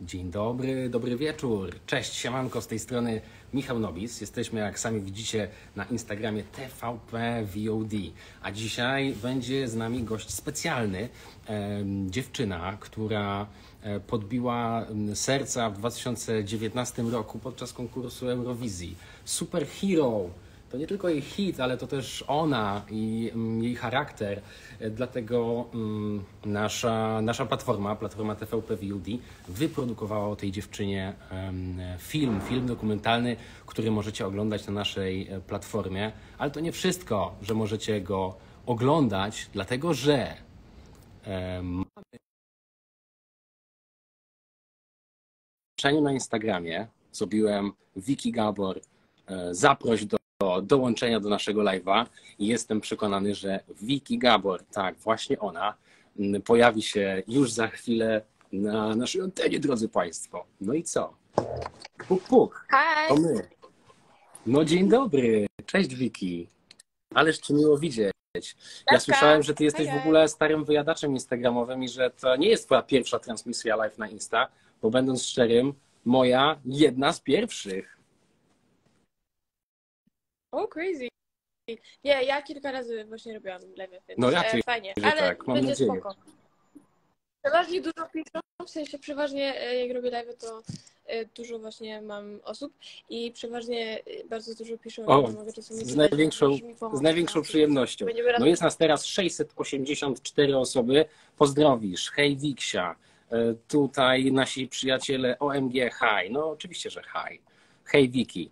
Dzień dobry, dobry wieczór. Cześć, siemanko, z tej strony Michał Nobis. Jesteśmy, jak sami widzicie, na Instagramie TVP VOD. A dzisiaj będzie z nami gość specjalny. em, dziewczyna, która e, podbiła serca w 2019 roku podczas konkursu Eurowizji. Superhero. To nie tylko jej hit, ale to też ona i mm, jej charakter. E, Dlatego mm, nasza, nasza platforma, platforma TVP VOD, wyprodukowała o tej dziewczynie film, film dokumentalny, który możecie oglądać na naszej e, platformie. Ale to nie wszystko, że możecie go oglądać, dlatego że zgłoszeniu na Instagramie zrobiłem Wiki Gabor, e, zaproś do do dołączenia do naszego live'a i jestem przekonany, że Wiki Gabor, tak, właśnie ona, m, pojawi się już za chwilę na naszej antenie, drodzy Państwo. No i co? Puk, puk, Hi! to my. No dzień dobry, cześć Wiki. Ależ cię miło widzieć. Ja słyszałem, że ty jesteś w ogóle starym wyjadaczem instagramowym i że to nie jest twoja pierwsza transmisja live na Insta, bo będąc szczerym, moja jedna z pierwszych. Oh, crazy. Nie, ja kilka razy właśnie robiłam lewy, więc No raczej, e, fajnie, że ale tak, mam będzie nadzieję. spoko. Przeważnie dużo piszą, w sensie przeważnie e, jak robię lewy, to e, dużo właśnie mam osób i przeważnie e, bardzo dużo piszą, O, mogę czasami z największą- Z największą no. przyjemnością. No jest nas teraz 684 osoby. Pozdrowisz. Hej Wiksia. Tutaj nasi przyjaciele OMG Hi. No oczywiście, że hi. Hej Wiki.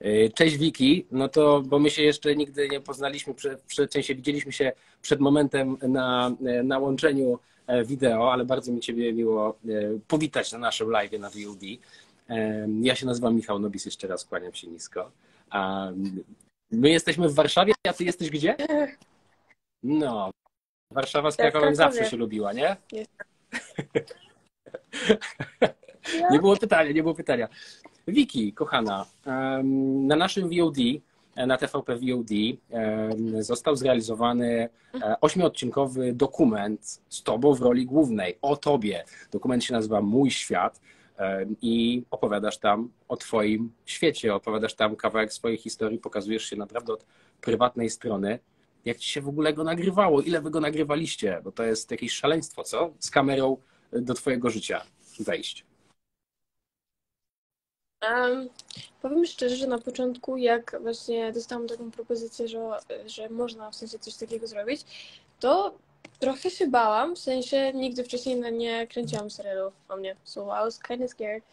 E, Cześć Wiki. No to, bo my się jeszcze nigdy nie poznaliśmy, w sensie widzieliśmy się przed momentem na, na łączeniu e, wideo, ale bardzo mi Ciebie miło e, powitać na naszym live na VOD. E, Ja się nazywam Michał Nobis, jeszcze raz kłaniam się nisko. A My jesteśmy w Warszawie, a ty jesteś gdzie? No, Warszawa z Krakowem zawsze się lubiła, nie? Jestem. Nie było pytania, nie było pytania. Wiki, kochana, na naszym VOD, e, na TVP VOD został zrealizowany e, ośmiodcinkowy dokument z tobą w roli głównej, o tobie. Dokument się nazywa Mój Świat i opowiadasz tam o twoim świecie, opowiadasz tam kawałek swojej historii, pokazujesz się naprawdę od prywatnej strony. Jak ci się w ogóle go nagrywało? Ile wy go nagrywaliście? Bo to jest jakieś szaleństwo, co? Z kamerą do twojego życia wejść. Em, powiem szczerze, że na początku, jak właśnie dostałam taką propozycję, że, że można w sensie coś takiego zrobić, to trochę się bałam, w sensie nigdy wcześniej nie kręciłam serialów o mnie, so I was kind of scared,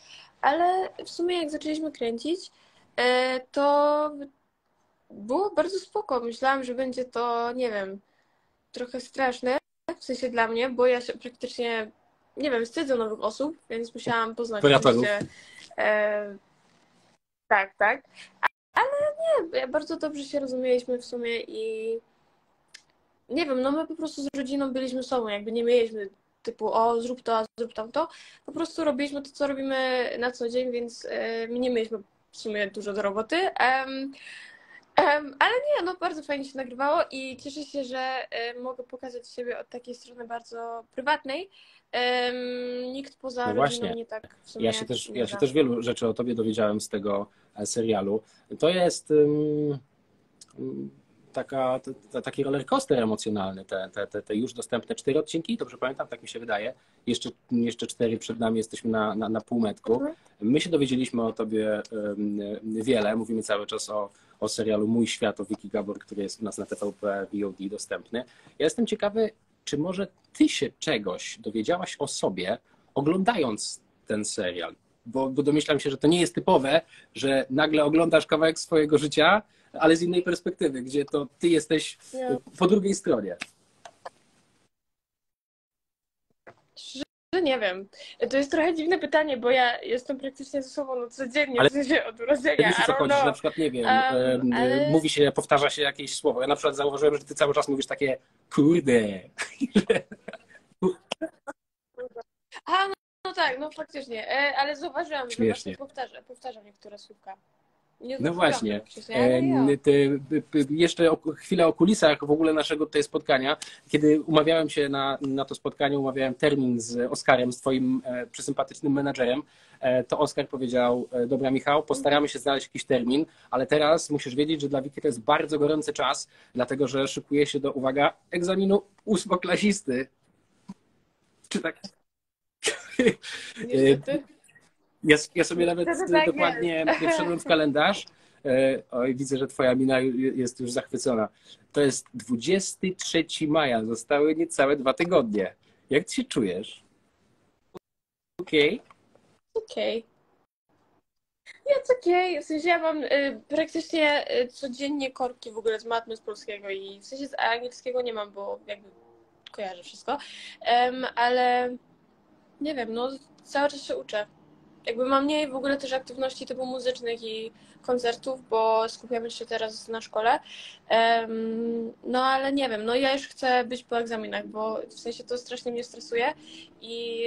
ale w sumie jak zaczęliśmy kręcić, e, to było bardzo spoko. Myślałam, że będzie to, nie wiem, trochę straszne, w sensie dla mnie, bo ja się praktycznie, nie wiem, wstydzę nowych osób, więc musiałam poznać Operatorów. E, tak, tak. Ale nie, bardzo dobrze się rozumieliśmy w sumie i nie wiem, no my po prostu z rodziną byliśmy sobą, jakby nie mieliśmy typu o zrób to, a zrób tamto. Po prostu robiliśmy to, co robimy na co dzień, więc e, my nie mieliśmy w sumie dużo do roboty. Em, em, ale nie, no bardzo fajnie się nagrywało i cieszę się, że e, mogę pokazać siebie od takiej strony bardzo prywatnej. Em, nikt poza No właśnie. nie tak w sumie Ja się, też, ja się też wielu rzeczy o tobie dowiedziałem z tego e, serialu. To jest ym, taka, t, t, taki rollercoaster emocjonalny, te, te, te, już dostępne cztery odcinki, dobrze pamiętam, tak mi się wydaje. Jeszcze, jeszcze cztery przed nami, jesteśmy na, na, na półmetku. Mhm. My się dowiedzieliśmy o tobie ym, wiele, mówimy cały czas o, o serialu Mój Świat, o Wiki Gabor, który jest u nas na TVP VOD dostępny. Ja jestem ciekawy, czy może ty się czegoś dowiedziałaś o sobie, oglądając ten serial? Bo, bo domyślam się, że to nie jest typowe, że nagle oglądasz kawałek swojego życia, ale z innej perspektywy, gdzie to ty jesteś Nie. po drugiej stronie. Że nie wiem. To jest trochę dziwne pytanie, bo ja jestem praktycznie ze sobą no, codziennie, Ale- w sensie od urodzenia. wiesz co chodzi, że na przykład, nie wiem, Um, ale- mówi się, powtarza się jakieś słowo. Ja na przykład zauważyłem, że ty cały czas mówisz takie kurde. A, no, no tak, no faktycznie. E, ale zauważyłam, że Śmiesznie. właśnie powtarza, powtarzam niektóre słówka. No właśnie. ja. Ty, jeszcze chwilę o kulisach w ogóle naszego tutaj spotkania. Kiedy umawiałem się na, na to spotkanie, umawiałem termin z Oskarem, z Twoim e, przysympatycznym menadżerem, e, to Oskar powiedział, e, dobra Michał, postaramy się znaleźć jakiś termin, ale teraz musisz wiedzieć, że dla Wiki to jest bardzo gorący czas, dlatego że szykuje się do, uwaga, egzaminu ósmoklasisty. Czy tak? Niestety. Ja, ja sobie nawet tak dokładnie nie wszedłem w kalendarz. E, Oj, widzę, że twoja mina jest już zachwycona. To jest 23 maja. Zostały niecałe dwa tygodnie. Jak ty się czujesz? Okej. Okej. Jest okej. W sensie ja mam y, praktycznie y, codziennie korki w ogóle z matmy, z polskiego i w sensie z angielskiego nie mam, bo jakby kojarzę wszystko. Em, ale nie wiem, no cały czas się uczę. Jakby mam mniej w ogóle też aktywności typu muzycznych i koncertów, bo skupiamy się teraz na szkole. No ale nie wiem, no ja już chcę być po egzaminach, bo w sensie to strasznie mnie stresuje i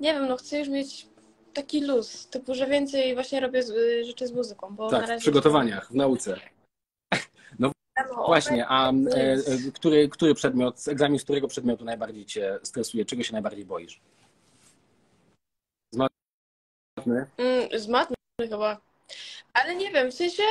nie wiem, no chcę już mieć taki luz, typu, że więcej właśnie robię z, rzeczy z muzyką, bo na Tak, w razie... przygotowaniach, w nauce. No, Właśnie, a e, e, który, który przedmiot, egzamin z którego przedmiotu najbardziej cię stresuje? Czego się najbardziej boisz? Z matmy? Mm, z matmy chyba. Ale nie wiem, w sensie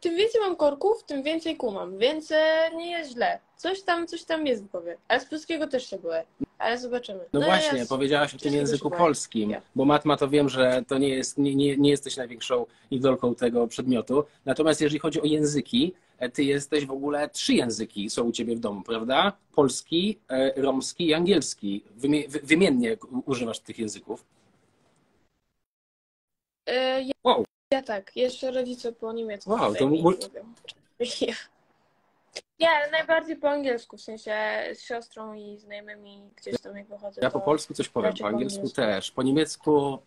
tym więcej mam korków, tym więcej kumam, więc e, nie jest źle. Coś tam, coś tam jest w głowie. Ale z polskiego też się boję. Ale zobaczymy. No, właśnie, ja z- powiedziałaś o tym języku polskim, Ja. bo matma to wiem, że to nie, jest, nie, nie, nie jesteś największą idolką tego przedmiotu. Natomiast jeżeli chodzi o języki, e, ty jesteś w ogóle, trzy języki są u ciebie w domu, prawda? Polski, e, romski i angielski. Wymie, wy- wymiennie używasz tych języków. E, ja, Wow. ja tak, jeszcze rodzice po niemiecku. Wow, to mówią. Ja. Nie, ale najbardziej po angielsku, w sensie z siostrą i znajomymi gdzieś tam jak wychodzę. Ja po polsku coś powiem, po po angielsku angielsku. też, po niemiecku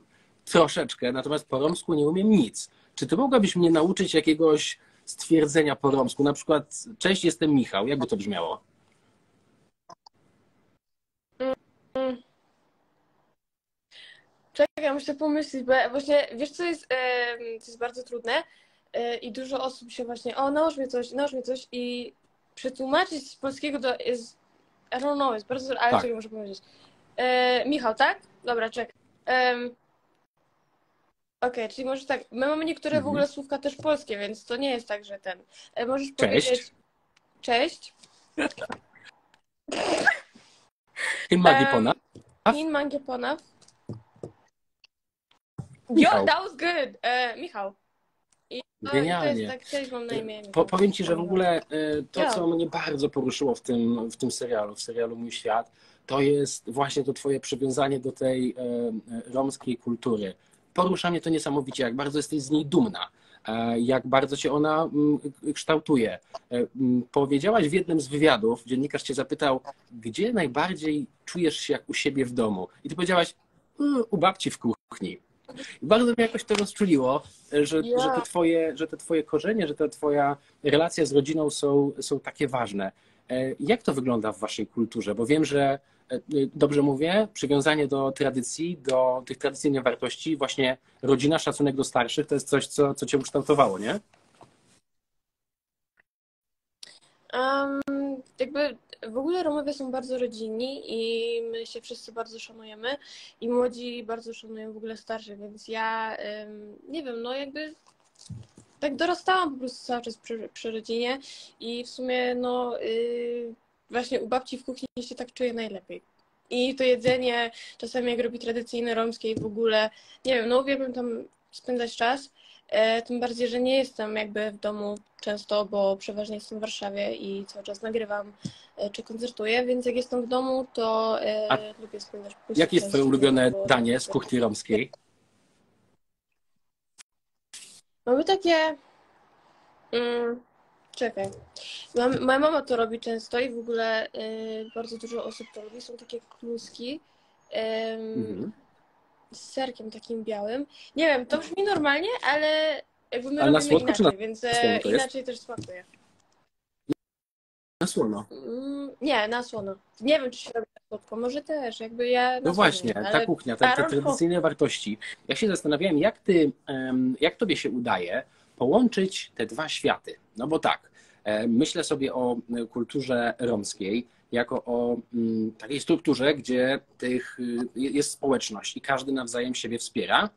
troszeczkę, natomiast po romsku nie umiem nic. Czy ty mogłabyś mnie nauczyć jakiegoś stwierdzenia po romsku? Na przykład, cześć, jestem Michał. Jakby to brzmiało? Czekaj, muszę pomyśleć, bo właśnie, wiesz co jest, co jest bardzo trudne E, i dużo osób się właśnie, o nałóż mi coś, nałóż mi coś i przetłumaczyć z polskiego to jest, I don't know, jest bardzo, ale Tak. czego muszę powiedzieć. E, Michał, tak? Dobra, czekaj. Em, Okej, czyli może tak, my mamy niektóre w Mhm. ogóle słówka też polskie, więc to nie jest tak, że ten. E, Możesz Cześć. powiedzieć cześć. Kim Magii Em, Pona? Min Yo, that was good. E, Michał. I to, Genialnie. To jest tak, cześć, mam na imię. Michał. Po, powiem ci, że w ogóle y, to, co mnie bardzo poruszyło w tym, w tym serialu, w serialu Mój Świat, to jest właśnie to twoje przywiązanie do tej e, e, romskiej kultury. Porusza mnie to niesamowicie, jak bardzo jesteś z niej dumna, e, jak bardzo cię ona mm, kształtuje. E, mm, Powiedziałaś w jednym z wywiadów, dziennikarz cię zapytał, gdzie najbardziej czujesz się jak u siebie w domu? I ty powiedziałaś, "Mm, u babci w kuchni. Bardzo mnie jakoś to rozczuliło, że, Ja. że, te twoje, że te twoje korzenie, że ta twoja relacja z rodziną są, są takie ważne. E, Jak to wygląda w waszej kulturze? Bo wiem, że e, dobrze mówię, przywiązanie do tradycji, do tych tradycyjnych wartości, właśnie rodzina, szacunek do starszych, to jest coś, co, co cię ukształtowało, nie? Um, jakby w ogóle Romowie są bardzo rodzinni i my się wszyscy bardzo szanujemy i młodzi bardzo szanują w ogóle starszych, więc ja em, nie wiem, no jakby tak dorastałam po prostu cały czas przy, przy rodzinie i w sumie no y, właśnie u babci w kuchni się tak czuję najlepiej. I to jedzenie, czasami jak robi tradycyjne romskie i w ogóle, nie wiem, no uwielbiam tam spędzać czas. E, tym bardziej, że nie jestem jakby w domu często, bo przeważnie jestem w Warszawie i cały czas nagrywam e, czy koncertuję, więc jak jestem w domu, to e, A lubię spędzać Jakie jest twoje ulubione danie z kuchni romskiej? Mamy takie. Mm, czekaj. Moja mama to robi często i w ogóle y, bardzo dużo osób to robi. Są takie kluski ym, Mhm. Z serkiem takim białym. Nie wiem, to brzmi normalnie, ale jakby my Ale robimy słodko inaczej, na więc e, inaczej też smakuje. Na słono. Mm, Nie, na słono. Nie wiem, czy się robi na słodko. Może też, jakby ja No właśnie, ta kuchnia, te, te tradycyjne wartości. Ja się zastanawiałem, jak ty, jak tobie się udaje połączyć te dwa światy. No bo tak, e, myślę sobie o e, kulturze romskiej jako o mm, takiej strukturze, gdzie tych y, jest społeczność i każdy nawzajem siebie wspiera.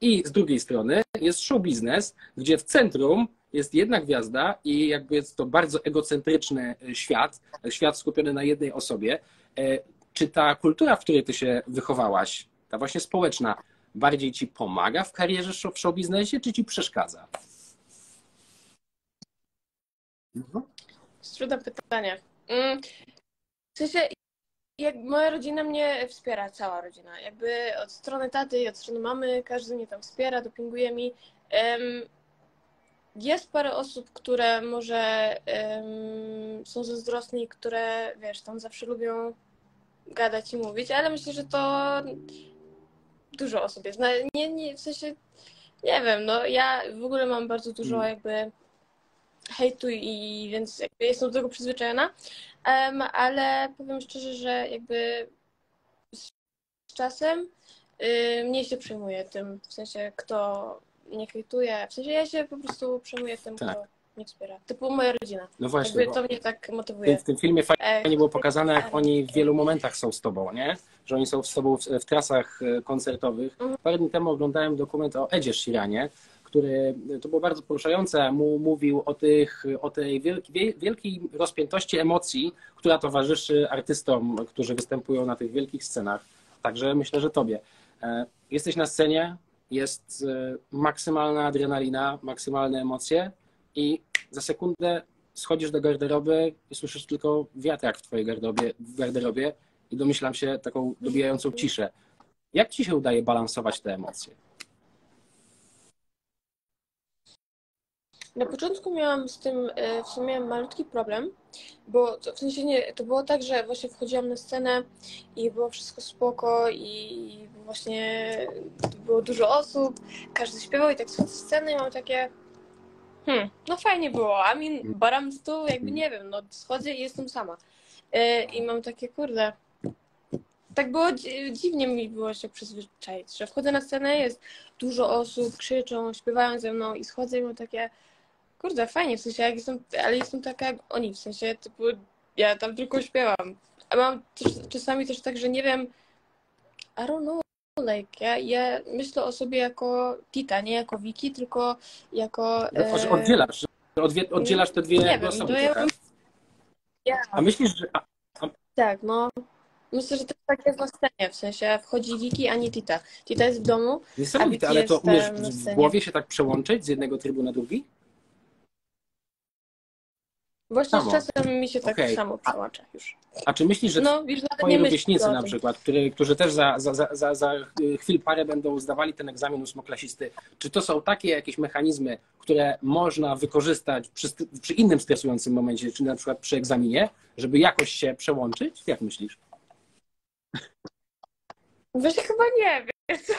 I z drugiej strony jest show biznes, gdzie w centrum jest jedna gwiazda i jakby jest to bardzo egocentryczny e, świat, świat skupiony na jednej osobie. E, Czy ta kultura, w której ty się wychowałaś, ta właśnie społeczna, bardziej ci pomaga w karierze w show biznesie, czy ci przeszkadza? Mhm. Trudne pytanie. W sensie, jak moja rodzina mnie wspiera, cała rodzina. Jakby od strony taty i od strony mamy, każdy mnie tam wspiera, dopinguje mi. Jest parę osób, które może są zazdrosne i które, wiesz, tam zawsze lubią gadać i mówić, ale myślę, że to dużo osób jest. No, nie, nie, w sensie, nie wiem, no ja w ogóle mam bardzo dużo Mm. jakby hejtu i więc jakby jestem do tego przyzwyczajona, Em, ale powiem szczerze, że jakby z czasem y, mniej się przejmuję tym, w sensie kto nie hejtuje, w sensie ja się po prostu przejmuję tym, Tak. kto nie wspiera. Typu moja rodzina. No właśnie, Jakby to mnie tak motywuje. w tym filmie E, fajnie było pokazane, jak oni w wielu momentach są z tobą, nie? Że oni są z tobą w, w trasach e, koncertowych. Mhm. Parę dni temu oglądałem dokument o Edzie Sheeranie, który, to było bardzo poruszające, mu mówił o, tych, o tej wielkiej, rozpiętości emocji, która towarzyszy artystom, którzy występują na tych wielkich scenach. Także myślę, że tobie. E, Jesteś na scenie, jest e, maksymalna adrenalina, maksymalne emocje i za sekundę schodzisz do garderoby i słyszysz tylko wiatrak w twojej garderobie, w garderobie i domyślam się taką dobijającą ciszę. Jak ci się udaje balansować te emocje? Na początku miałam z tym e, w sumie malutki problem, bo to, w sensie nie, to było tak, że właśnie wchodziłam na scenę i było wszystko spoko i właśnie było dużo osób, każdy śpiewał i tak schodzę z sceny i mam takie hmm, no fajnie było, a mi baram z tu jakby nie wiem, no schodzę i jestem sama. E, I mam takie, kurde, tak było, dzi- dziwnie mi było się przyzwyczaić, że wchodzę na scenę, jest dużo osób, krzyczą, śpiewają ze mną i schodzę i mam takie Kurde, fajnie, w sensie jak jestem, ale jestem taka jak oni, w sensie typu ja tam tylko śpiewam. A mam też, czasami też tak, że nie wiem, I don't know, like, ja, ja myślę o sobie jako Tita, nie jako Wiki, tylko jako... E, oddzielasz, odwie- oddzielasz te dwie nie jakby wiem, osoby to ja A myślisz, że... A, tak, no. Myślę, że to tak jest na scenie, w sensie wchodzi Wiki, a nie Tita. Tita jest w domu, niesamowite, A ale to umiesz na w głowie się tak przełączyć z jednego trybu na drugi? Właśnie Samo. z czasem mi się tak Okej. samo przełącza już. A czy myślisz, że No, już Twoi rówieśnicy na przykład, który, którzy też za, za, za, za, za chwil parę będą zdawali ten egzamin ósmoklasisty, czy to są takie jakieś mechanizmy, które można wykorzystać przy, przy innym stresującym momencie, czy na przykład przy egzaminie, żeby jakoś się przełączyć? Jak myślisz? Właśnie chyba nie, wiesz co?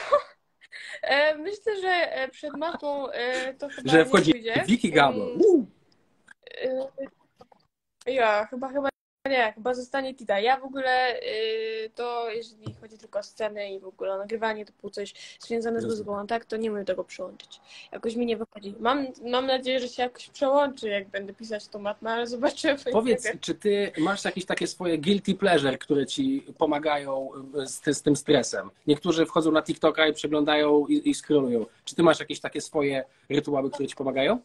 E, Myślę, że e, przed matą e, to chyba Że wchodzi. Wiki Gabo. Mm, Ja, chyba, chyba nie, chyba zostanie Tita. Ja w ogóle e, to, jeżeli chodzi tylko o sceny i w ogóle o nagrywanie, to było coś związane z muzyką, tak to nie umiem tego przełączyć. Jakoś mi nie wychodzi. Mam, mam nadzieję, że się jakoś przełączy, jak będę pisać tą matmę, ale zobaczymy. Powiedz, czy ty masz jakieś takie swoje guilty pleasure, które ci pomagają z, ty- z tym stresem? Niektórzy wchodzą na TikToka i przeglądają i, i scrollują. Czy ty masz jakieś takie swoje rytuały, które ci pomagają?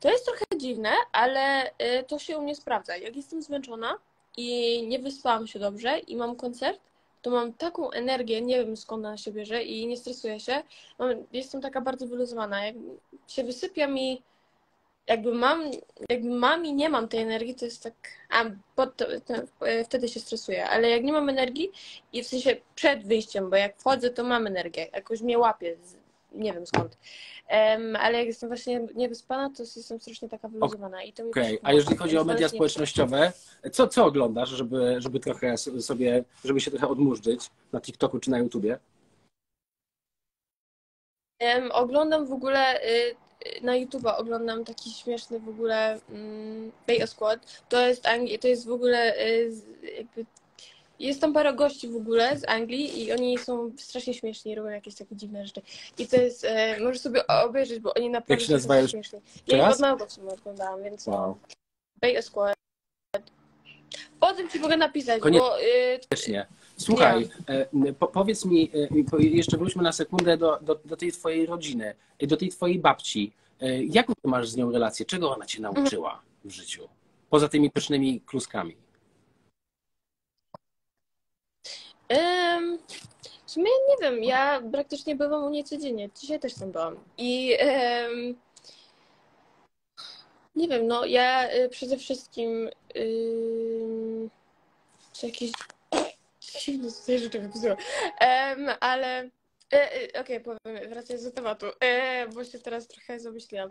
To jest trochę dziwne, ale y, to się u mnie sprawdza. Jak jestem zmęczona i nie wyspałam się dobrze i mam koncert, to mam taką energię, nie wiem skąd ona się bierze i nie stresuję się. Jestem taka bardzo wyluzowana. Jak się wysypiam i jakby mam, jakby mam i nie mam tej energii, to jest tak, a bo to, to, e, wtedy się stresuję, ale jak nie mam energii i w sensie przed wyjściem, bo jak wchodzę, to mam energię, jakoś mnie łapie, nie wiem skąd. Em, ale jak jestem właśnie niewyspana, to jestem strasznie taka wyluzowana i to mi Okej, też a jeżeli chodzi o media społecznościowe, co, co oglądasz, żeby, żeby trochę sobie, żeby się trochę odmurzyć na TikToku czy na YouTubie? Em, oglądam w ogóle y, na YouTube'a oglądam taki śmieszny w ogóle um, Bay Squad. To jest to jest w ogóle y, jakby jest tam parę gości w ogóle z Anglii i oni są strasznie śmieszni, robią jakieś takie dziwne rzeczy. I to jest, e, możesz sobie obejrzeć, bo oni naprawdę Jak się są nazywają? śmieszni. Ja ich od małego w sumie oglądałam, więc. Wow. Bay Squad. O tym ci mogę napisać, Konie- bo y. Słuchaj, e, po, powiedz mi, e, jeszcze wróćmy na sekundę do, do, do tej twojej rodziny, e, do tej twojej babci. Jaką ty masz z nią relację? Czego ona cię nauczyła w życiu? Poza tymi pysznymi kluskami. Em, w sumie nie wiem, ja praktycznie bywam u niej codziennie. Dzisiaj też tam byłam. I em, nie wiem, no ja y, przede wszystkim ym, czy jakieś dziwne tutaj rzeczy wypisują. Em, ale e, e, okej, powiem, wracając do tematu, e, bo się teraz trochę zamyśliłam.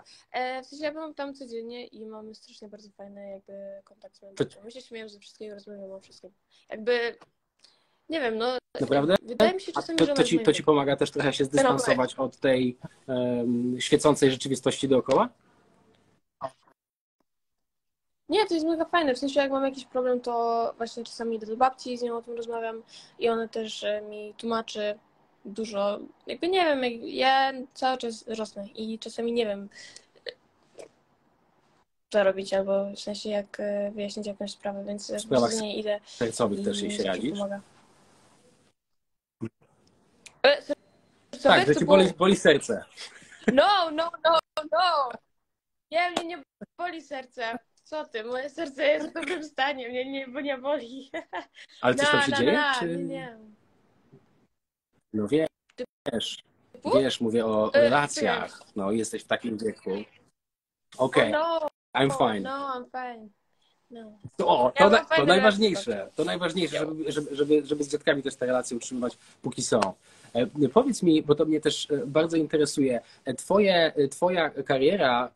W sensie ja byłam tam codziennie i mamy strasznie bardzo fajny jakby kontakt z moją To- babcią. My się śmiejemy ze wszystkiego, rozmawiamy o wszystkim. Jakby, nie wiem, no Naprawdę? Wydaje mi się czasami, to, że to, ci, to ci pomaga też trochę się zdystansować od tej em, świecącej rzeczywistości dookoła? Nie, to jest mega fajne. W sensie, jak mam jakiś problem, to właśnie czasami idę do babci, z nią o tym rozmawiam i ona też e, mi tłumaczy dużo. Jakby nie wiem, jak, ja cały czas rosnę i czasami nie wiem, co robić, albo w sensie, jak e, wyjaśnić jakąś sprawę, więc prostu z niej idę Sercowych też jej się mi radzisz? pomaga. E, co- Tak, że To ci było- boli, boli serce. No, no, no, no! Nie, mnie nie boli serce. Co ty? Moje serce jest w dobrym stanie, mnie nie, nie boli. Ale coś tam się na, dzieje? na, czy... Nie, nie. No wiesz, wiesz, mówię o E, relacjach. No, jesteś w takim wieku. Okej, Oh, no, I'm fine. no, I'm fine. No. O, Ja to, mam na, to najważniejsze. To najważniejsze, żeby, żeby, żeby, żeby z dziadkami też te relacje utrzymywać, póki są. E, Powiedz mi, bo to mnie też e, bardzo interesuje, e, twoje, twoja kariera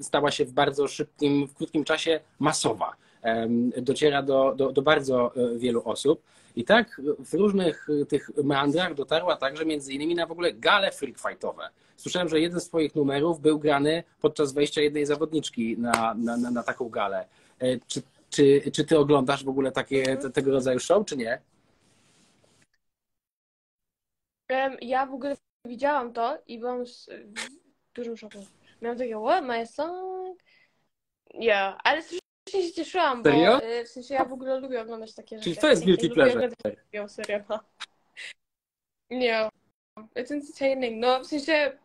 stała się w bardzo szybkim, w krótkim czasie masowa. Dociera do, do, do bardzo wielu osób. I tak w różnych tych meandrach dotarła także między innymi na w ogóle gale freak fightowe. Słyszałem, że jeden z twoich numerów był grany podczas wejścia jednej zawodniczki na, na, na, na taką galę. Czy, czy, czy ty oglądasz w ogóle takie, te, tego rodzaju show, czy nie? Ja w ogóle widziałam to i byłam z- w dużym szoku. Miałam takie, what, my song? Ja, ale strasznie się cieszyłam, bo Serio? e, w sensie ja w ogóle lubię oglądać takie rzeczy. Czyli to jest i guilty lubię pleasure. oglądać serio, no. Nie, it's entertaining. No, w sensie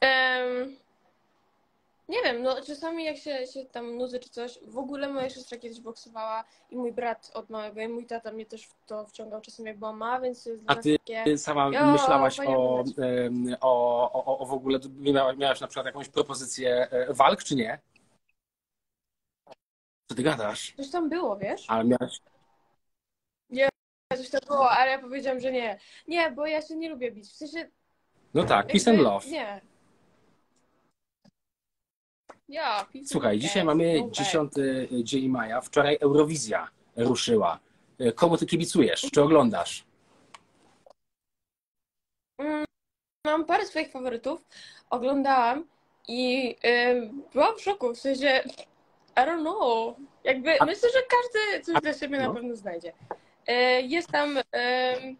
em, nie wiem, no czasami jak się, się tam nudzę czy coś, w ogóle moja siostra kiedyś boksowała i mój brat od małego i mój tata mnie też w to wciągał czasem jak byłam mała, więc to jest A ty takie... Sama Jo, myślałaś o, o, o, o w ogóle, miałaś, miałaś na przykład jakąś propozycję e, walk, czy nie? Co ty gadasz? Coś tam było, wiesz? Ale miałaś... Coś tam było, ale ja powiedziałam, że nie. Nie, bo ja się nie lubię bić. W sensie No tak, peace and love. Nie. Słuchaj, dzisiaj mamy no way. 10 dzień maja, wczoraj Eurowizja ruszyła. E, Komu ty kibicujesz? Czy oglądasz? Mm, Mam parę swoich faworytów. Oglądałam i ym, byłam w szoku. W sensie, I don't know. Jakby A- myślę, że każdy coś dla siebie na no. pewno znajdzie. E, Jest tam, ym,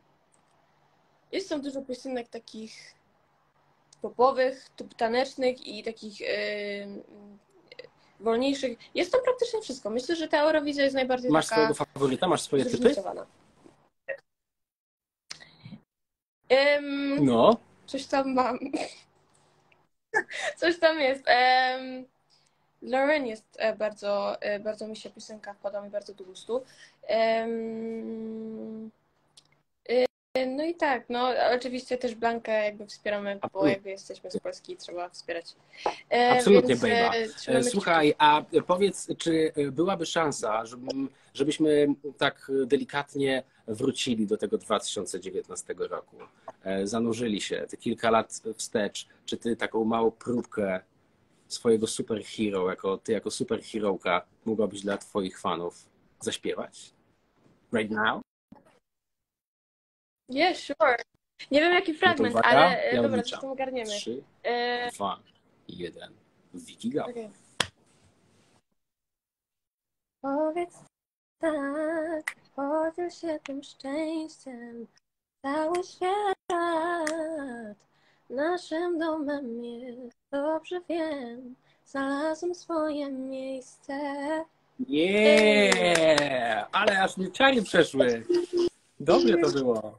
jest tam dużo piosenek takich popowych, tanecznych i takich ym, wolniejszych. Jest tam praktycznie wszystko. Myślę, że ta Eurowizja jest najbardziej Masz swojego faworyta? Masz swoje typy? Ym, No. Coś tam mam. Coś tam jest. Um, Lauren jest e, bardzo, e, bardzo mi się piosenka wpada mi bardzo do gustu. E, no i tak, no oczywiście też Blankę jakby wspieramy, bo jakby jesteśmy z Polski i trzeba wspierać. E, Absolutnie, więc, e, E, Słuchaj, a powiedz, czy byłaby szansa, żebyśmy tak delikatnie wrócili do tego 2019 roku? E, Zanurzyli się te kilka lat wstecz. Czy ty taką małą próbkę swojego superhero, jako ty jako superherołka mogłabyś dla twoich fanów zaśpiewać? Right now? Yeah, sure. Nie wiem jaki No to fragment, uwaga, ale e, ja dobra, odliczam. coś tam ogarniemy. Trzy, E, dwa, jeden. Wiki Gap. okej. Powiedz tak, podziel się tym szczęściem. Cały świat naszym domem jest. Dobrze wiem, znalazłem swoje miejsce. Nie, ale aż mi czary przeszły. Dobre to było.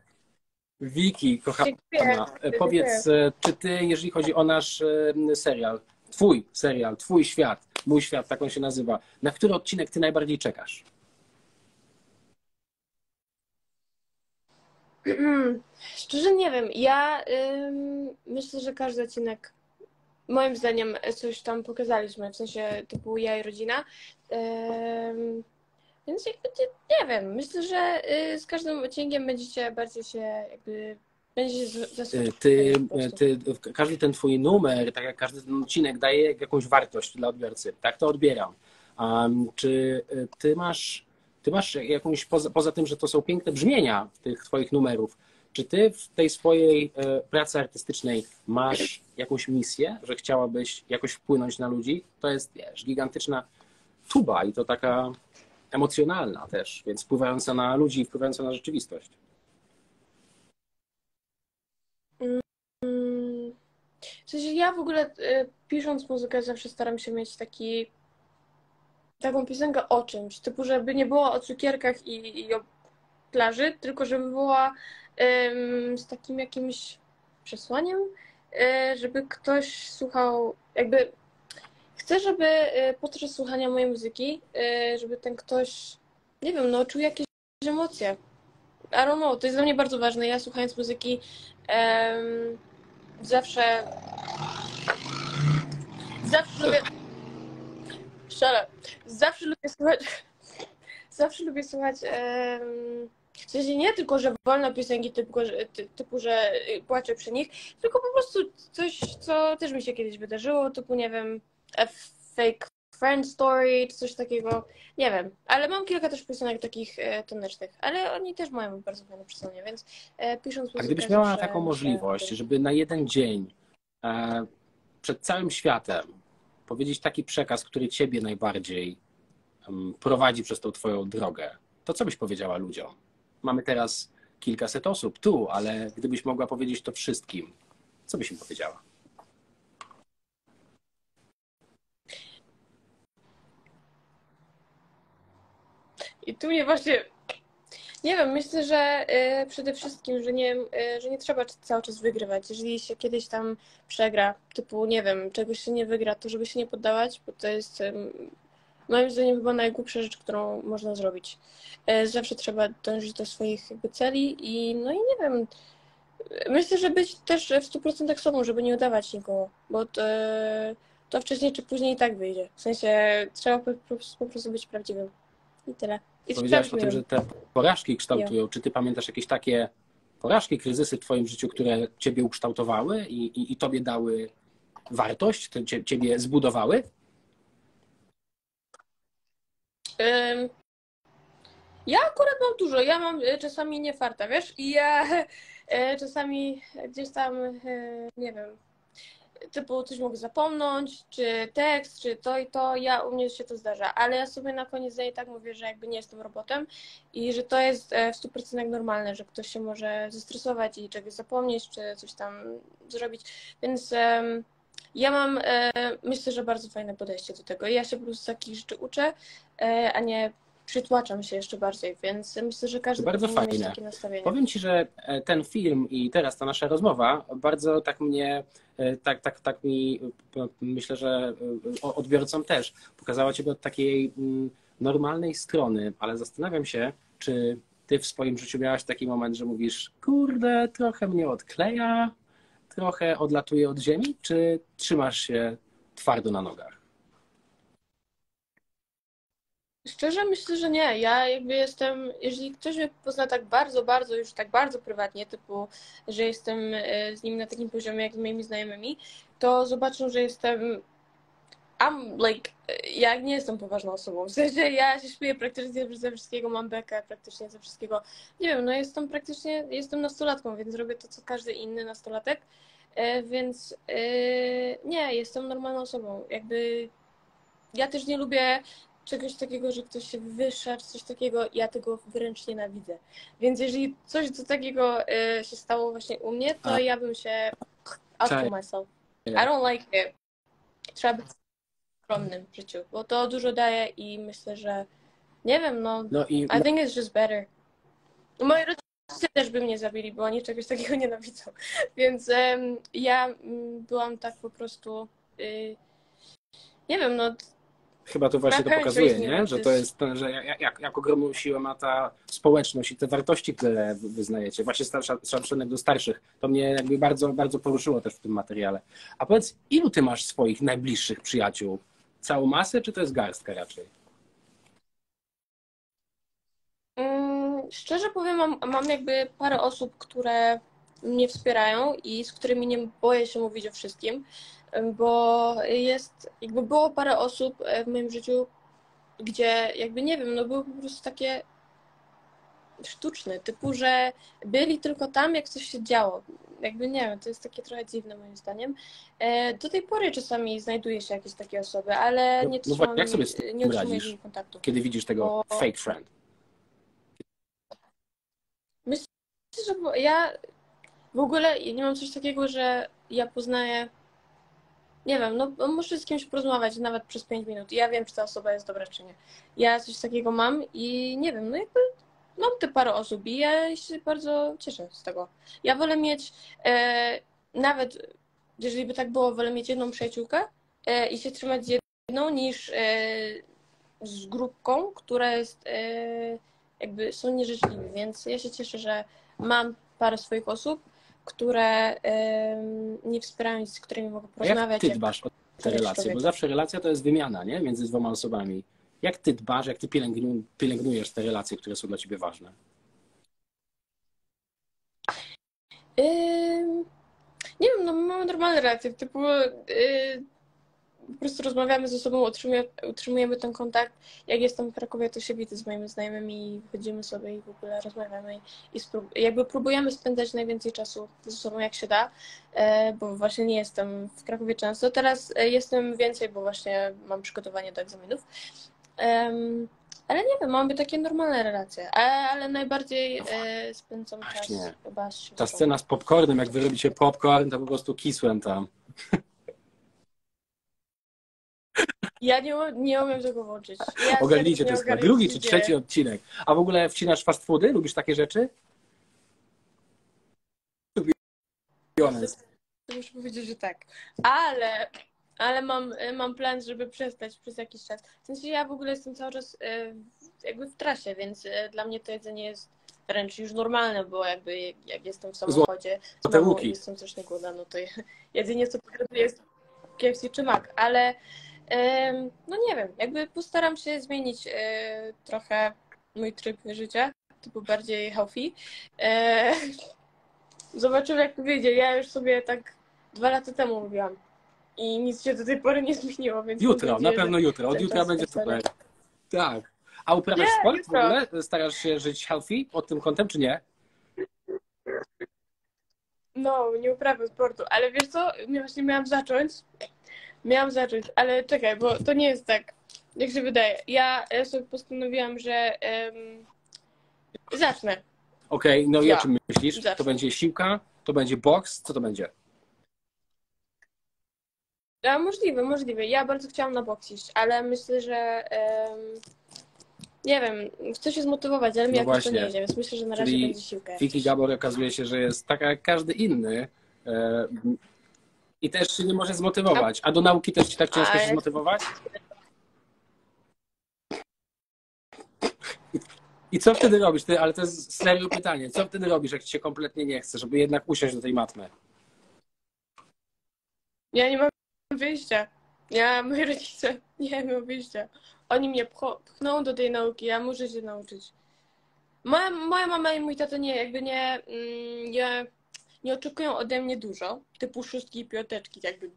Wiki, kochana, Dziękuję. e, powiedz, e, czy ty, jeżeli chodzi o nasz e, serial, twój serial, twój świat, mój świat, tak on się nazywa, na który odcinek ty najbardziej czekasz? Szczerze nie wiem. Ja ym, myślę, że każdy odcinek, moim zdaniem, coś tam pokazaliśmy, w sensie typu ja i rodzina. Ym, więc jakby nie, nie wiem. Myślę, że y, z każdym odcinkiem będziecie bardziej się jakby. Zaskoczyć. Ty, prostu. ty, każdy ten twój numer, tak jak każdy ten odcinek daje jakąś wartość dla odbiorcy. Tak to odbieram. Um, czy ty masz, ty masz jakąś, poza, poza tym, że to są piękne brzmienia tych twoich numerów, czy ty w tej swojej pracy artystycznej masz jakąś misję, że chciałabyś jakoś wpłynąć na ludzi? To jest, wiesz, gigantyczna tuba i to taka emocjonalna też, więc wpływająca na ludzi i wpływająca na rzeczywistość. Mm, W sensie ja w ogóle y, pisząc muzykę zawsze staram się mieć taki taką piosenkę o czymś, typu żeby nie było o cukierkach i, i o plaży, tylko żeby była z takim jakimś przesłaniem, y, żeby ktoś słuchał, jakby chcę, żeby y, podczas słuchania mojej muzyki, y, żeby ten ktoś, nie wiem, no czuł jakieś emocje. I don't know, to jest dla mnie bardzo ważne. Ja słuchając muzyki em, zawsze zawsze lubię Szale. Zawsze lubię słuchać zawsze lubię słuchać em, w sensie nie tylko, że wolne piosenki typu, typu, że y, płaczę przy nich, tylko po prostu coś, co też mi się kiedyś wydarzyło, typu, nie wiem, a fake friend story, czy coś takiego, nie wiem, ale mam kilka też piosenek takich e, tanecznych, ale oni też mają bardzo fajne przesłanie, więc e, pisząc A gdybyś miała taką możliwość, żeby na jeden dzień e, przed całym światem powiedzieć taki przekaz, który ciebie najbardziej em, prowadzi przez tą twoją drogę, to co byś powiedziała ludziom? Mamy teraz kilkaset osób tu, ale gdybyś mogła powiedzieć to wszystkim, co byś im powiedziała? I tu mnie właśnie, nie wiem, myślę, że y, przede wszystkim, że nie, y, że nie trzeba cały czas wygrywać. Jeżeli się kiedyś tam przegra, typu, nie wiem, czegoś się nie wygra, to żeby się nie poddawać, bo to jest moim zdaniem chyba najgłupsza rzecz, którą można zrobić. Y, zawsze trzeba dążyć do swoich jakby celi i no i nie wiem, myślę, że być też w 100% sobą, żeby nie udawać nikogo, bo to, to wcześniej czy później i tak wyjdzie. W sensie trzeba po, po prostu być prawdziwym. I tyle. I Powiedziałaś o sprawdźmy tym, że te porażki kształtują. Czy ty pamiętasz jakieś takie porażki, kryzysy w twoim życiu, które ciebie ukształtowały i, i, i tobie dały wartość, to cie, ciebie zbudowały? Ja akurat mam dużo. Ja mam e, czasami nie farta, wiesz? I ja e, czasami gdzieś tam, e, nie wiem, typu coś mogę zapomnieć, czy tekst, czy to i to. Ja u mnie się to zdarza, ale ja sobie na koniec dnia i tak mówię, że jakby nie jestem robotem i że to jest e, w 100% normalne, że ktoś się może zestresować i czegoś zapomnieć, czy coś tam zrobić. Więc em, ja mam, e, myślę, że bardzo fajne podejście do tego. I Ja się po prostu takich rzeczy uczę, e, a nie przytłaczam się jeszcze bardziej, więc myślę, że każdy bardzo powinien mieć fajne. takie nastawienie. Powiem Ci, że e, ten film i teraz ta nasza rozmowa bardzo tak mnie, e, tak, tak, tak mi, e, myślę, że odbiorcom też, pokazała Ciebie od takiej mm, normalnej strony, ale zastanawiam się, czy Ty w swoim życiu miałaś taki moment, że mówisz, kurde, trochę mnie odkleja, trochę odlatuje od ziemi, czy trzymasz się twardo na nogach? Szczerze myślę, że nie. Ja jakby jestem, jeżeli ktoś mnie pozna tak bardzo, bardzo, już tak bardzo prywatnie, typu, że jestem e, z nim na takim poziomie jak z moimi znajomymi, to zobaczą, że jestem I'm like, ja nie jestem poważną osobą. W sensie ja się śmieję praktycznie ze wszystkiego, mam bekę praktycznie ze wszystkiego. Nie wiem, no jestem praktycznie, jestem nastolatką, więc robię to, co każdy inny nastolatek. E, więc e, nie, jestem normalną osobą. Jakby ja też nie lubię czegoś takiego, że ktoś się wywyższa, czy coś takiego, ja tego wręcz nienawidzę. Więc jeżeli coś co takiego e, się stało właśnie u mnie, to A. ja bym się to myself. I don't like it. Trzeba być skromnym w życiu, bo to dużo daje i myślę, że nie wiem, no No i I think it's just better. Moi rodzice też by mnie zabili, bo oni czegoś takiego nienawidzą. Więc em, ja mm, byłam tak po prostu. y, nie wiem, no. Chyba to właśnie to pokazuje, nie? like że to jest, to, że jak, jak, ogromną siłę ma ta społeczność i te wartości, które wy- wyznajecie. Właśnie starsza, szacunek do starszych. To mnie jakby bardzo, bardzo poruszyło też w tym materiale. A powiedz, ilu ty masz swoich najbliższych przyjaciół? Całą masę, czy to jest garstka raczej? Mm, szczerze powiem, mam, mam jakby parę osób, które mnie wspierają i z którymi nie boję się mówić o wszystkim, bo jest, jakby było parę osób e, w moim życiu, gdzie jakby nie wiem, no były po prostu takie sztuczne, typu, że byli tylko tam, jak coś się działo. Jakby nie wiem, to jest takie trochę dziwne moim zdaniem. E, Do tej pory czasami znajduje się jakieś takie osoby, ale No- nie no trzymam, jak sobie z tym nie radzisz? kontaktu. Kiedy widzisz tego Bo- fake friend? Myślę, że ja w ogóle nie mam coś takiego, że ja poznaję. Nie wiem, no muszę z kimś porozmawiać nawet przez 5 minut. i Ja wiem, czy ta osoba jest dobra, czy nie. Ja coś takiego mam i nie wiem, no jakby mam te parę osób i ja się bardzo cieszę z tego. Ja wolę mieć e, nawet, jeżeli by tak było, wolę mieć jedną przyjaciółkę e, i się trzymać z jedną niż e, z grupką, która jest e, jakby są nieżyczliwi, więc ja się cieszę, że mam parę swoich osób, które em, mnie wspierają i z którymi mogę A jak porozmawiać. ty jak- dbasz o te człowiek relacje? Bo zawsze relacja to jest wymiana, nie? Między dwoma osobami. Jak ty dbasz, jak ty pielęgnu- pielęgnujesz te relacje, które są dla ciebie ważne? Ym, nie wiem, no mamy normalne relacje, typu yy, po prostu rozmawiamy ze sobą, utrzymujemy, utrzymujemy ten kontakt. Jak jestem w Krakowie, to się widzę z moimi znajomymi i chodzimy sobie i w ogóle rozmawiamy i, sprób- jakby próbujemy spędzać najwięcej czasu ze sobą jak się da, e, bo właśnie nie jestem w Krakowie często. Teraz e, jestem więcej, bo właśnie mam przygotowanie do egzaminów. Ale nie wiem, mamy takie normalne relacje, ale, ale najbardziej e, spędzam czas Właśnie. chyba z Ta scena z popcornem, jak wy robicie popcorn, to po prostu kisłem tam. Ja nie, nie umiem tego włączyć. Ja Ogarnijcie, to jest chyba drugi czy trzeci odcinek. A w ogóle wcinasz fast foody? Lubisz takie rzeczy? To Muszę powiedzieć, że tak. Ale, ale mam, mam plan, żeby przestać przez jakiś czas. W sensie ja w ogóle jestem cały czas e, w- jakby w trasie, więc e, dla mnie to jedzenie jest wręcz już normalne, bo jakby jak jestem w samochodzie Złote łuki. jestem coś na głoda, no to jedynie co potrzebuję jest KFC czy Mac, ale no nie wiem, jakby postaram się zmienić e, trochę mój tryb życia, typu bardziej healthy. E, zobaczymy jak to wyjdzie. Ja już sobie tak dwa lata temu mówiłam i nic się do tej pory nie zmieniło, więc Jutro, na pewno jutro. Od jutra będzie super. Tak. A uprawiasz Nie, sport w ogóle? Starasz się żyć healthy pod tym kątem, czy nie? No, nie uprawiam sportu, ale wiesz co, właśnie miałam zacząć, miałam zacząć, ale czekaj, bo to nie jest tak, jak się wydaje. Ja sobie postanowiłam, że em, zacznę. Okej, no i Ja. o czym myślisz? Zacznę. To będzie siłka, to będzie boks, co to będzie? A, możliwe, możliwe. Ja bardzo chciałam na boks iść, ale myślę, że em, nie wiem, chcę się zmotywować, ale mi No jakoś to właśnie. nie idzie, więc myślę, że na razie Czyli będzie siłka. Wiki Gabor okazuje się, że jest taka jak każdy inny e, i też się nie może zmotywować. A do nauki też ci tak ciężko się zmotywować? I co wtedy robisz? Ty, ale to jest serio pytanie. Co wtedy robisz, jak ci się kompletnie nie chce, żeby jednak usiąść do tej matmy? Ja nie mam wyjścia. Ja, moi rodzice nie mają wyjścia. Oni mnie pchną do tej nauki, ja muszę się nauczyć. Moja, moja mama i mój tato nie, jakby nie, mm, nie, nie oczekują ode mnie dużo, typu szóstki i piąteczki, jakby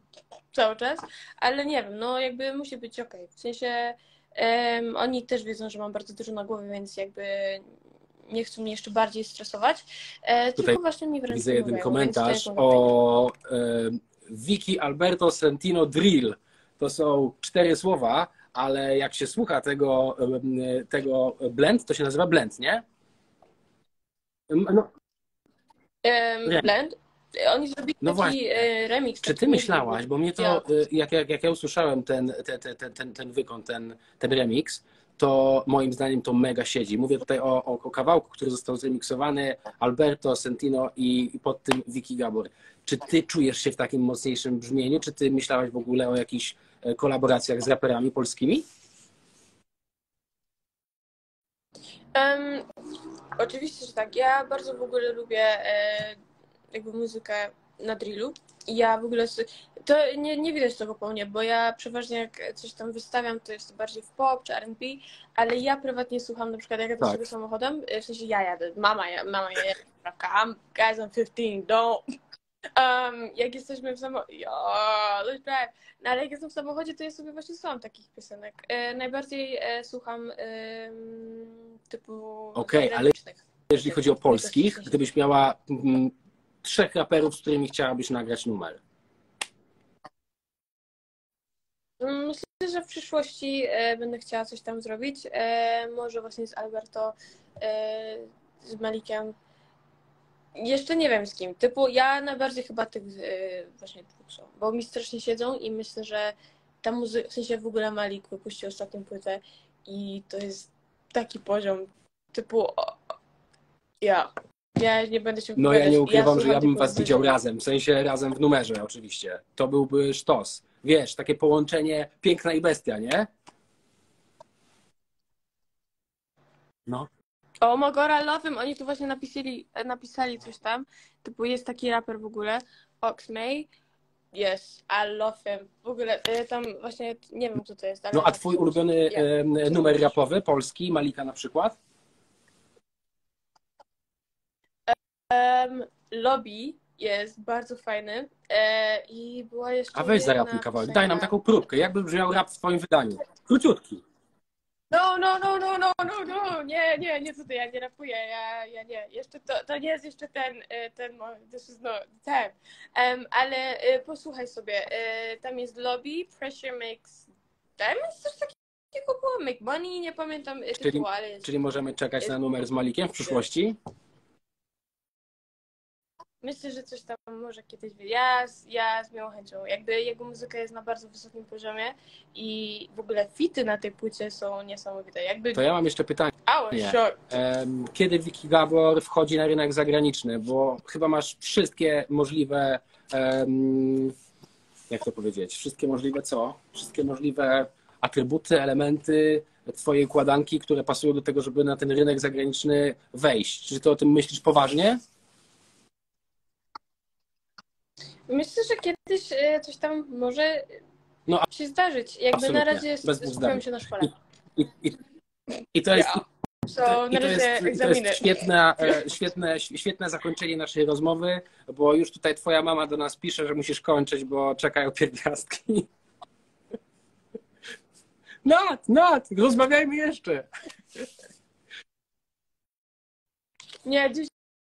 cały czas, ale nie wiem, no jakby musi być okej. W sensie em, oni też wiedzą, że mam bardzo dużo na głowie, więc jakby nie chcą mnie jeszcze bardziej stresować, e, Tutaj tylko właśnie mi wręcz Widzę jeden to komentarz o e, Vicky Alberto Sentino Drill. To są cztery słowa, ale jak się słucha tego, e, tego blend, to się nazywa blend, nie? No, Blend. Oni zrobili No taki właśnie. e, remix. czy ty myślałaś, bo mnie to, e, jak, jak, jak ja usłyszałem ten, ten, ten, ten, ten, wykon, ten, ten remix, to moim zdaniem to mega siedzi. Mówię tutaj o, o, o kawałku, który został zremiksowany Alberto Sentino i, i pod tym Vicky Gabor. Czy ty czujesz się w takim mocniejszym brzmieniu? Czy ty myślałaś w ogóle o jakichś e, kolaboracjach z raperami polskimi? Em, oczywiście, że tak. Ja bardzo w ogóle lubię e, jakby muzykę na drillu. I ja w ogóle to nie, nie widać tego po mnie, bo ja przeważnie jak coś tam wystawiam, to jest bardziej w pop czy R&B, ale ja prywatnie słucham na przykład jak jadę Tak. sobie samochodem, e, w sensie ja jadę, mama, ja, mama ja jadę, I'm, guys I'm 15, don't. Um, jak jesteśmy w samochodzie. No ale jak jestem w samochodzie, to ja sobie właśnie słucham takich piosenek. E, najbardziej e, słucham em, typu Okej, ale zagranicznych. Jeżeli chodzi o polskich, gdybyś miała mm, trzech raperów, z którymi chciałabyś nagrać numer. Mm, Myślę, że w przyszłości e, będę chciała coś tam zrobić. E, może właśnie z Alberto, e, z Malikiem. Jeszcze nie wiem z kim. Typu ja najbardziej chyba tych e, właśnie dwóch są, bo mi strasznie siedzą i myślę, że ta muzyka, w sensie w ogóle Malik wypuścił ostatnią płytę i to jest taki poziom typu o, ja. Ja nie będę się No ja nie ukrywam, że słucham ja bym was widział razem, w sensie razem w numerze oczywiście. To byłby sztos. Wiesz, takie połączenie piękna i bestia, nie? No. O Mogora Lowym, oni tu właśnie napisali, napisali coś tam. Typu jest taki raper w ogóle, Oxmay. Yes, I love him. W ogóle e, tam właśnie nie wiem kto to jest. No a twój ulubiony e, numer rapowy, polski, Malika na przykład? Em, Lobby jest bardzo fajny e, i była jeszcze A weź zarapuj kawałek, daj nam taką próbkę. Jakby brzmiał rap w twoim wydaniu? Króciutki. No, no, no, no, no, no, no, nie, nie, nie, ty, ja nie rapuję, ja, ja nie, jeszcze to, to nie jest jeszcze ten, e, ten, this is not ten, Em, ale e, posłuchaj sobie, e, tam jest lobby, pressure makes, tam jest coś takiego było, make money, nie pamiętam e, tytułu, ale jest, Czyli możemy czekać na numer z Malikiem w przyszłości? Myślę, że coś tam może kiedyś wyjdzie, ja, z- ja z miłą chęcią, jakby jego muzyka jest na bardzo wysokim poziomie i w ogóle fity na tej płycie są niesamowite, jakby, To ja mam jeszcze pytanie. Nie. Kiedy Vicky Gabor wchodzi na rynek zagraniczny? Bo chyba masz wszystkie możliwe, jak to powiedzieć, wszystkie możliwe co? Wszystkie możliwe atrybuty, elementy twojej układanki, które pasują do tego, żeby na ten rynek zagraniczny wejść. Czy ty o tym myślisz poważnie? Myślę, że kiedyś e, coś tam może No, się zdarzyć. Jakby absolutnie, na razie skupiam się na szkole. I, i, I to jest, So, I to jest, to jest świetne, e, świetne, świetne zakończenie naszej rozmowy, bo już tutaj twoja mama do nas pisze, że musisz kończyć, bo czekają pierwiastki. Nat, Nat, rozmawiajmy jeszcze. Nie,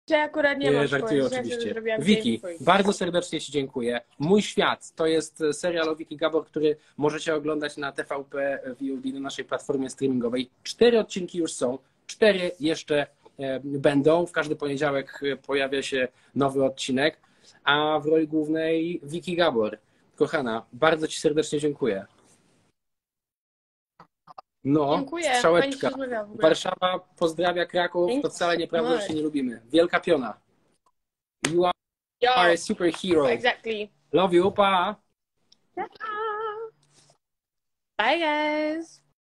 dzisiaj akurat nie, Nie, mam żartuję oczywiście. Wiki, bardzo serdecznie Ci dziękuję. Mój świat to jest serial o Wiki Gabor, który możecie oglądać na TVP VOD na naszej platformie streamingowej. Cztery odcinki już są, cztery jeszcze e, będą. W każdy poniedziałek e, pojawia się nowy odcinek, a w roli głównej Wiki Gabor. Kochana, bardzo Ci serdecznie dziękuję. No, Dziękuję. Strzałeczka. Warszawa pozdrawia Kraków, to wcale nieprawda, że się nie lubimy. Wielka piona. You are Yo, a superhero. exactly. Love you, pa! Bye guys.